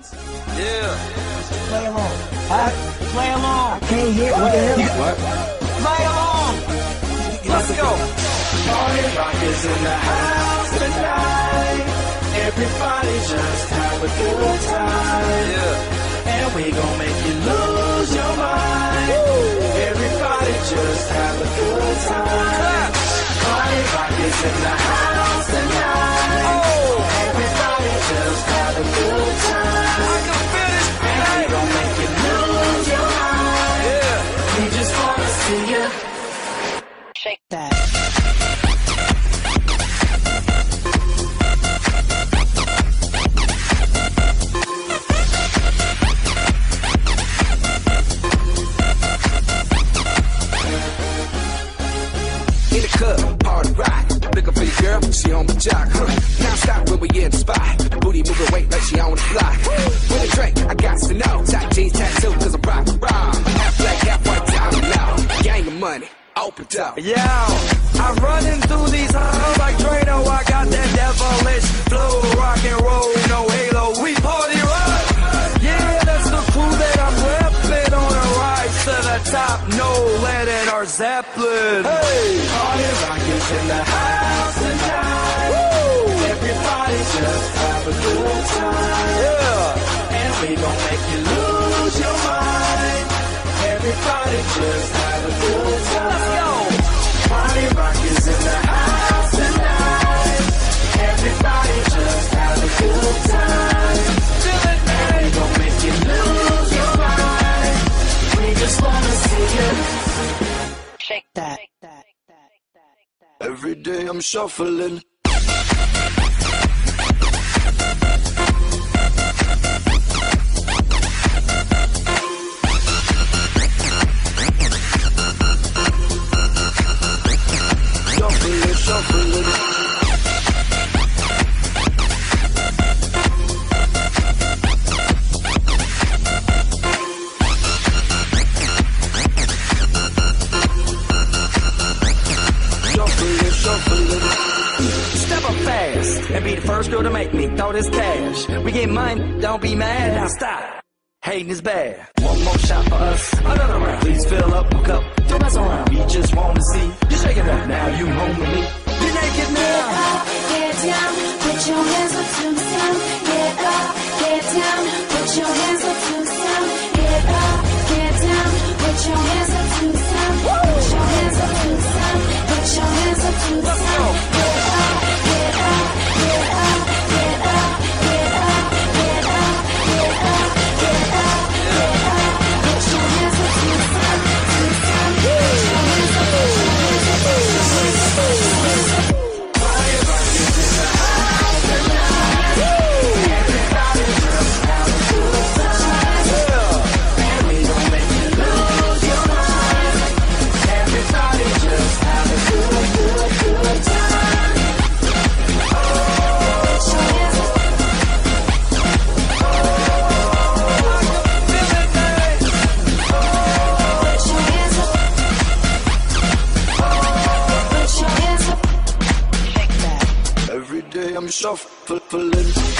Yeah. Play along. Huh? Play along. I can't hear. What the hell? What? Play along. Let's go. Party rock is in the house tonight. Everybody just have a good time. Yeah. And we gon' make you lose your mind. Everybody just have a good time. Party rock is in the house tonight. Wanna you. Shake that. Party rock. For your girl, she on the jock. Huh. Money, open up. Yeah, I'm running through these halls like Drano. I got that devilish flow, rock and roll, no halo. We party rock. Yeah, that's the crew that I'm repping on a rise to the top. No lead in our Zeppelin. Hey, Party rock is in the house tonight. Everybody just have a good time. yeah. And we gon' make you lose your mind. Everybody just have a good I'm shuffling. Shuffling, shuffling. Fast and be the first girl to make me throw this cash. We get money, don't be mad. Now stop. Hating is bad. One more shot for us. Another round. Please fill up a cup. Don't mess around. We just want to see you shake it up. Now you home with me. You're naked now. Get up, get down, put your hands up to the sound. Get up, get down, put your hands up to the sound. Get up, get down, put your hands up to the sound. Put your hands up to the sound. Put your hands up to the sound. himself, pulling.